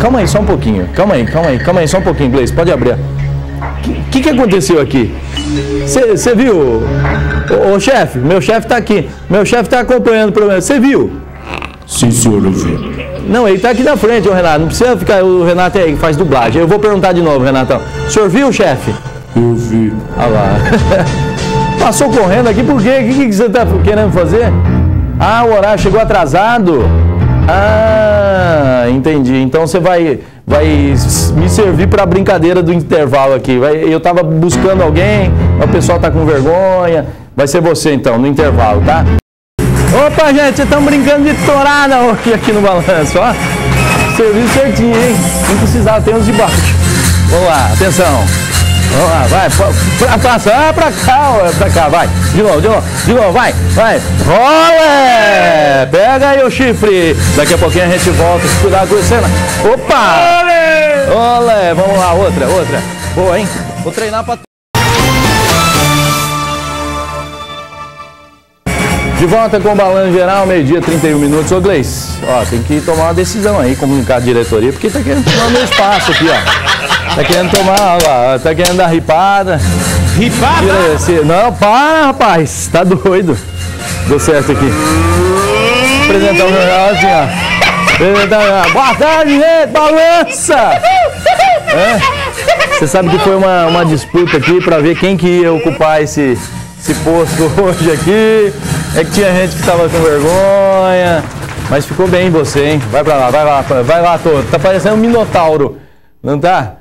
calma aí, só um pouquinho. Calma aí, calma aí, calma aí, só um pouquinho, Gleice. Pode abrir. O que, que aconteceu aqui? Você viu? Ô, ô chefe, meu chefe está aqui. Meu chefe está acompanhando o problema. Você viu? Sim, senhor, eu vi. Não, ele está aqui na frente, o Renato. Não precisa ficar. O Renato é aí que faz dublagem. Eu vou perguntar de novo, Renatão. O senhor viu, chefe? Eu vi. Ah lá. Passou correndo aqui por quê? O que, que você está querendo fazer? Ah, o horário chegou atrasado. Entendi. Então você vai, vai me servir para a brincadeira do intervalo aqui. Eu estava buscando alguém, o pessoal está com vergonha. Vai ser você então, no intervalo, tá? Opa, gente, estão brincando de tourada hoje aqui no balanço, ó. Serviço certinho, hein? Não precisava, tem uns de baixo. Vamos lá, atenção. Vamos lá, vai, pra, passa, ah, pra cá, pra cá, vai. De novo, de novo, de novo, vai, vai. Rola! Pega aí o chifre. Daqui a pouquinho a gente volta, se cuidar com a cena. Opa! Olé! Olé! Vamos lá, outra, outra. Boa, hein? Vou treinar pra... De volta com o Balanço Geral, meio-dia, 31 minutos. Ô, Gleice, ó, tem que tomar uma decisão aí, comunicar a diretoria, porque tá querendo tomar meu espaço aqui, ó. Tá querendo tomar, ó tá querendo dar ripada. Ripada? Não, para, rapaz, tá doido. Deu certo aqui. Apresentar o jornal assim, ó. Apresentar. Boa tarde, gente, balança! Você sabe que foi uma, uma disputa aqui para ver quem que ia ocupar esse, esse posto hoje aqui. É que tinha gente que estava com vergonha. Mas ficou bem você, hein? Vai pra lá, vai lá, vai lá, todo. Tá parecendo um minotauro. Não tá?